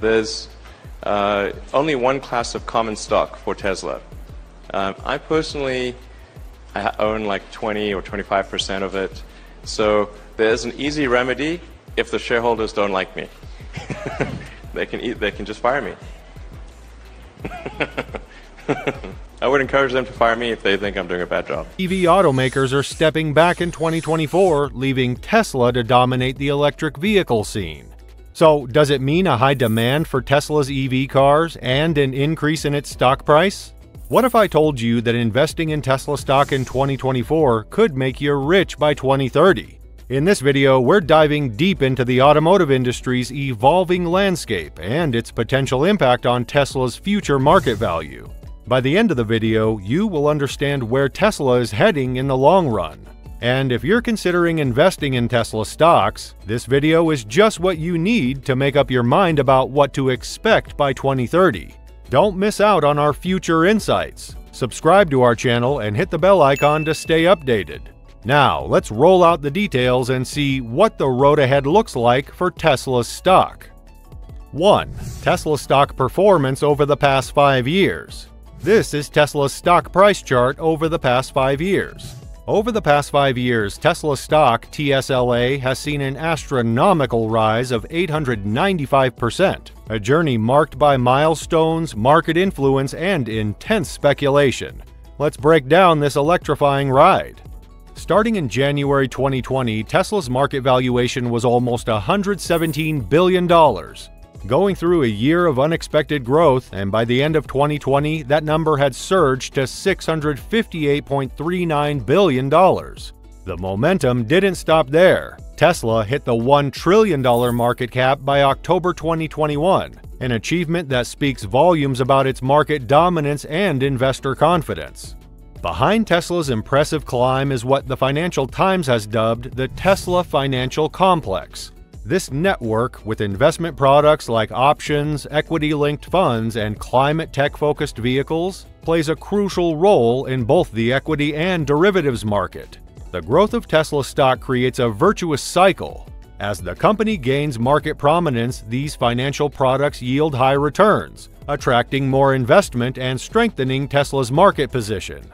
there's uh, only one class of common stock for Tesla. Um, I personally I own like 20 or 25% of it. So there's an easy remedy if the shareholders don't like me. they can eat, they can just fire me. I would encourage them to fire me if they think I'm doing a bad job. EV automakers are stepping back in 2024, leaving Tesla to dominate the electric vehicle scene. So, does it mean a high demand for Tesla's EV cars and an increase in its stock price? What if I told you that investing in Tesla stock in 2024 could make you rich by 2030? In this video, we're diving deep into the automotive industry's evolving landscape and its potential impact on Tesla's future market value. By the end of the video, you will understand where Tesla is heading in the long run. And if you're considering investing in Tesla stocks, this video is just what you need to make up your mind about what to expect by 2030. Don't miss out on our future insights. Subscribe to our channel and hit the bell icon to stay updated. Now, let's roll out the details and see what the road ahead looks like for Tesla's stock. 1. Tesla stock performance over the past 5 years. This is Tesla's stock price chart over the past 5 years. Over the past five years, Tesla stock TSLA has seen an astronomical rise of 895%, a journey marked by milestones, market influence, and intense speculation. Let's break down this electrifying ride. Starting in January 2020, Tesla's market valuation was almost $117 billion, going through a year of unexpected growth, and by the end of 2020, that number had surged to $658.39 billion. The momentum didn't stop there. Tesla hit the $1 trillion market cap by October 2021, an achievement that speaks volumes about its market dominance and investor confidence. Behind Tesla's impressive climb is what the Financial Times has dubbed the Tesla Financial Complex, this network, with investment products like options, equity linked funds, and climate tech focused vehicles, plays a crucial role in both the equity and derivatives market. The growth of Tesla stock creates a virtuous cycle. As the company gains market prominence, these financial products yield high returns, attracting more investment and strengthening Tesla's market position.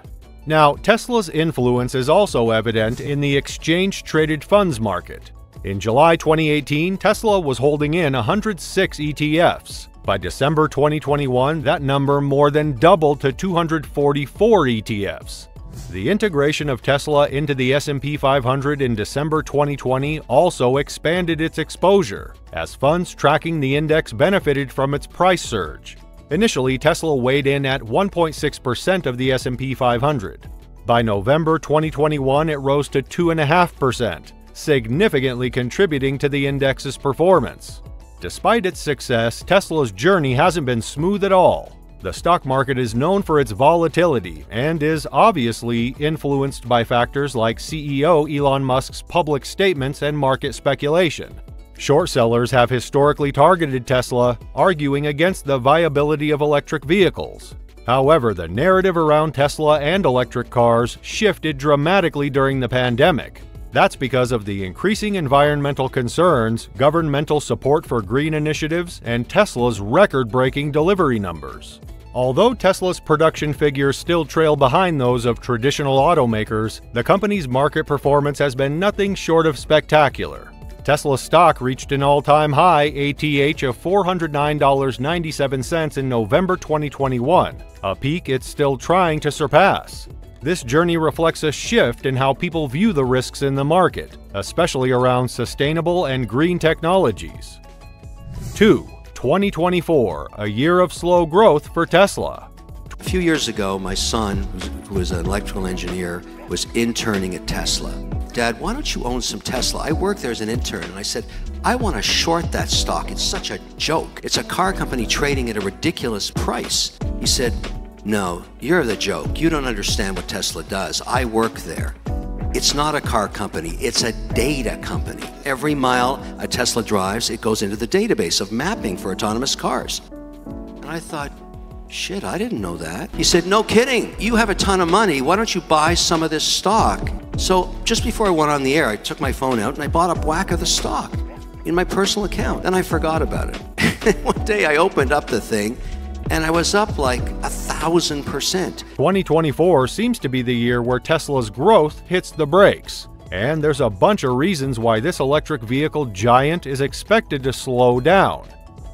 Now, Tesla's influence is also evident in the exchange traded funds market. In July 2018, Tesla was holding in 106 ETFs. By December 2021, that number more than doubled to 244 ETFs. The integration of Tesla into the S&P 500 in December 2020 also expanded its exposure, as funds tracking the index benefited from its price surge. Initially, Tesla weighed in at 1.6% of the S&P 500. By November 2021, it rose to 2.5%, significantly contributing to the index's performance. Despite its success, Tesla's journey hasn't been smooth at all. The stock market is known for its volatility and is obviously influenced by factors like CEO Elon Musk's public statements and market speculation. Short sellers have historically targeted Tesla, arguing against the viability of electric vehicles. However, the narrative around Tesla and electric cars shifted dramatically during the pandemic. That's because of the increasing environmental concerns, governmental support for green initiatives, and Tesla's record breaking delivery numbers. Although Tesla's production figures still trail behind those of traditional automakers, the company's market performance has been nothing short of spectacular. Tesla stock reached an all time high ATH of $409.97 in November 2021, a peak it's still trying to surpass. This journey reflects a shift in how people view the risks in the market, especially around sustainable and green technologies. 2. 2024, a year of slow growth for Tesla. A few years ago, my son, who was an electrical engineer, was interning at Tesla. Dad, why don't you own some Tesla? I worked there as an intern, and I said, I want to short that stock. It's such a joke. It's a car company trading at a ridiculous price. He said, no, you're the joke. You don't understand what Tesla does. I work there. It's not a car company, it's a data company. Every mile a Tesla drives, it goes into the database of mapping for autonomous cars. And I thought, shit, I didn't know that. He said, no kidding. You have a ton of money. Why don't you buy some of this stock? So just before I went on the air, I took my phone out and I bought a whack of the stock in my personal account. Then I forgot about it. One day I opened up the thing and I was up like a thousand percent. 2024 seems to be the year where Tesla's growth hits the brakes. And there's a bunch of reasons why this electric vehicle giant is expected to slow down.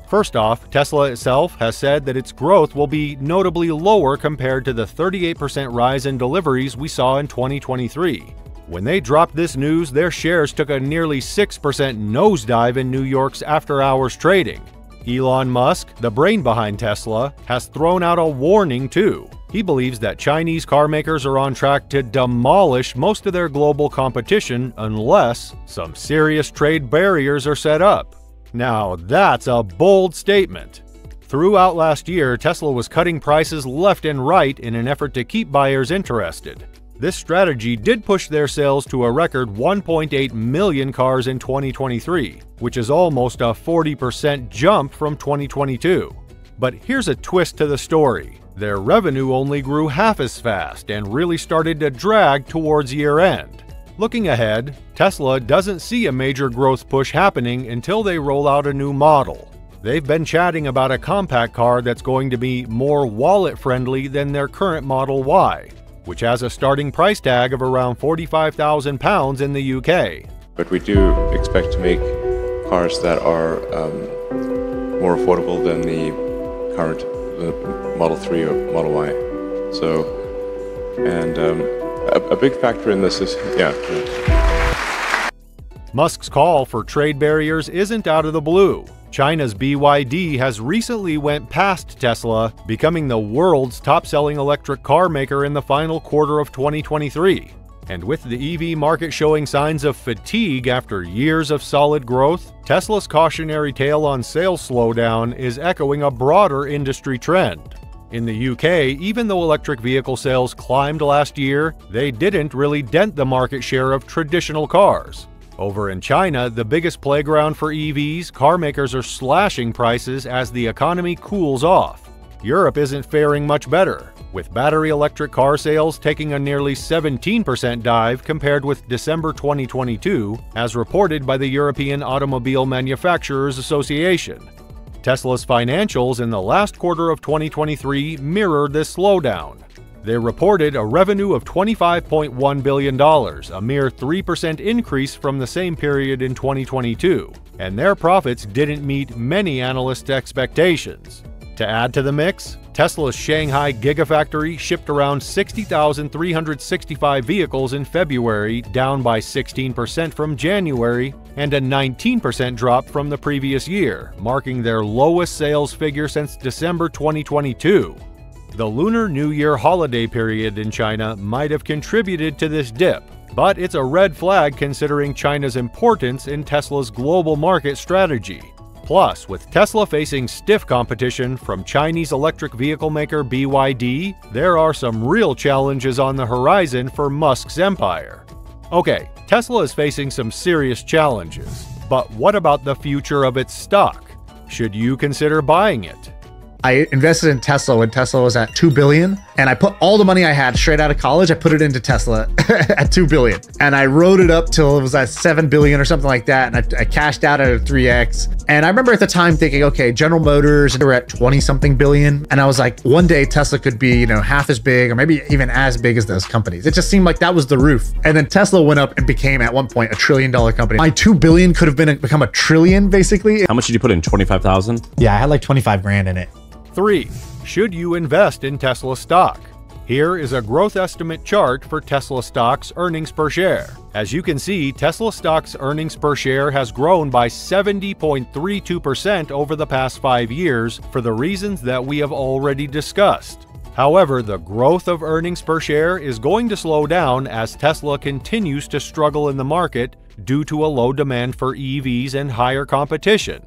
First off, Tesla itself has said that its growth will be notably lower compared to the 38% rise in deliveries we saw in 2023. When they dropped this news, their shares took a nearly 6% nosedive in New York's after hours trading. Elon Musk, the brain behind Tesla, has thrown out a warning too. He believes that Chinese carmakers are on track to demolish most of their global competition unless some serious trade barriers are set up. Now, that's a bold statement. Throughout last year, Tesla was cutting prices left and right in an effort to keep buyers interested. This strategy did push their sales to a record 1.8 million cars in 2023, which is almost a 40% jump from 2022. But here's a twist to the story. Their revenue only grew half as fast and really started to drag towards year end. Looking ahead, Tesla doesn't see a major growth push happening until they roll out a new model. They've been chatting about a compact car that's going to be more wallet friendly than their current Model Y, which has a starting price tag of around £45,000 in the UK. But we do expect to make cars that are um, more affordable than the current the Model 3 or Model Y. So, and um, a, a, big factor in this is, yeah. Musk's call for trade barriers isn't out of the blue. China's BYD has recently went past Tesla, becoming the world's top-selling electric car maker in the final quarter of 2023. And with the EV market showing signs of fatigue after years of solid growth, Tesla's cautionary tale on sales slowdown is echoing a broader industry trend. In the UK, even though electric vehicle sales climbed last year, they didn't really dent the market share of traditional cars. Over in China, the biggest playground for EVs, carmakers are slashing prices as the economy cools off. Europe isn't faring much better, with battery electric car sales taking a nearly 17% dive compared with December 2022, as reported by the European Automobile Manufacturers Association. Tesla's financials in the last quarter of 2023 mirrored this slowdown, they reported a revenue of $25.1 billion, a mere 3% increase from the same period in 2022, and their profits didn't meet many analysts' expectations. To add to the mix, Tesla's Shanghai Gigafactory shipped around 60,365 vehicles in February, down by 16% from January, and a 19% drop from the previous year, marking their lowest sales figure since December 2022. The Lunar New Year holiday period in China might have contributed to this dip, but it's a red flag considering China's importance in Tesla's global market strategy. Plus, with Tesla facing stiff competition from Chinese electric vehicle maker BYD, there are some real challenges on the horizon for Musk's empire. Okay, Tesla is facing some serious challenges, but what about the future of its stock? Should you consider buying it? I invested in Tesla when Tesla was at 2 billion and I put all the money I had straight out of college. I put it into Tesla at 2 billion and I rode it up till it was at 7 billion or something like that. And I, I cashed out at a 3X. And I remember at the time thinking, okay, General Motors, they were at 20 something billion. And I was like, one day Tesla could be, you know, half as big or maybe even as big as those companies. It just seemed like that was the roof. And then Tesla went up and became at one point a trillion dollar company. My 2 billion could have been a, become a trillion basically. How much did you put in? 25,000? Yeah, I had like 25 grand in it. 3. Should you invest in Tesla stock? Here is a growth estimate chart for Tesla stock's earnings per share. As you can see, Tesla stock's earnings per share has grown by 70.32% over the past five years for the reasons that we have already discussed. However, the growth of earnings per share is going to slow down as Tesla continues to struggle in the market due to a low demand for EVs and higher competition.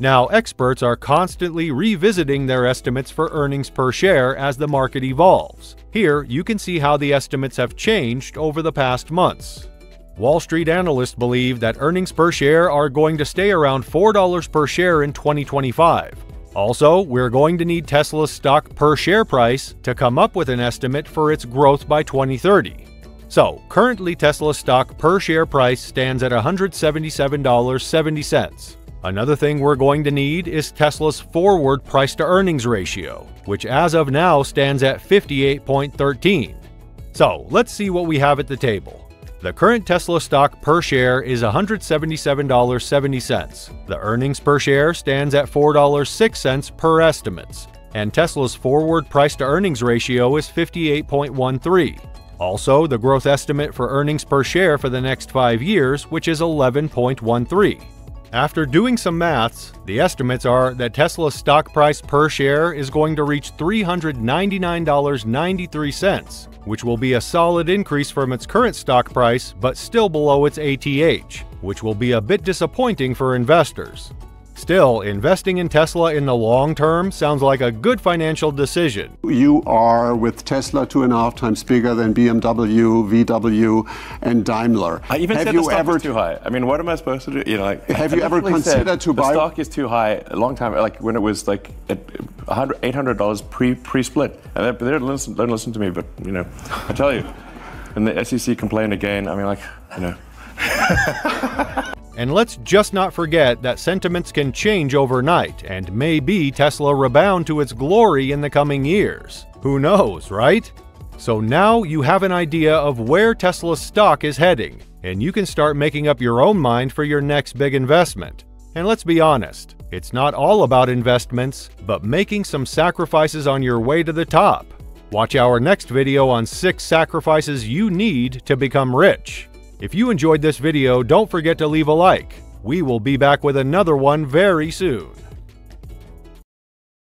Now, experts are constantly revisiting their estimates for earnings per share as the market evolves. Here, you can see how the estimates have changed over the past months. Wall Street analysts believe that earnings per share are going to stay around $4 per share in 2025. Also, we're going to need Tesla's stock per share price to come up with an estimate for its growth by 2030. So, currently Tesla's stock per share price stands at $177.70. Another thing we're going to need is Tesla's forward price to earnings ratio, which as of now stands at 58.13. So let's see what we have at the table. The current Tesla stock per share is $177.70. The earnings per share stands at $4.06 per estimates, and Tesla's forward price to earnings ratio is 58.13. Also, the growth estimate for earnings per share for the next 5 years, which is 11.13. After doing some maths, the estimates are that Tesla's stock price per share is going to reach $399.93, which will be a solid increase from its current stock price but still below its ATH, which will be a bit disappointing for investors. Still, investing in Tesla in the long term sounds like a good financial decision. You are with Tesla two and a half times bigger than BMW, VW, and Daimler. I even have said you the stock ever is too high. I mean, what am I supposed to do? You know, like, Have I you ever considered to the buy- stock is too high a long time, like when it was like at $800 pre pre split, and they, they don't listen, don't listen to me. But you know, I tell you, and the SEC complained again. I mean, like you know. And let's just not forget that sentiments can change overnight, and maybe Tesla rebound to its glory in the coming years. Who knows, right? So now you have an idea of where Tesla's stock is heading, and you can start making up your own mind for your next big investment. And let's be honest, it's not all about investments, but making some sacrifices on your way to the top. Watch our next video on 6 sacrifices you need to become rich. If you enjoyed this video, don't forget to leave a like. We will be back with another one very soon.